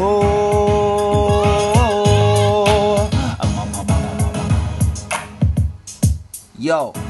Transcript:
Oh, oh, oh, oh, Yo.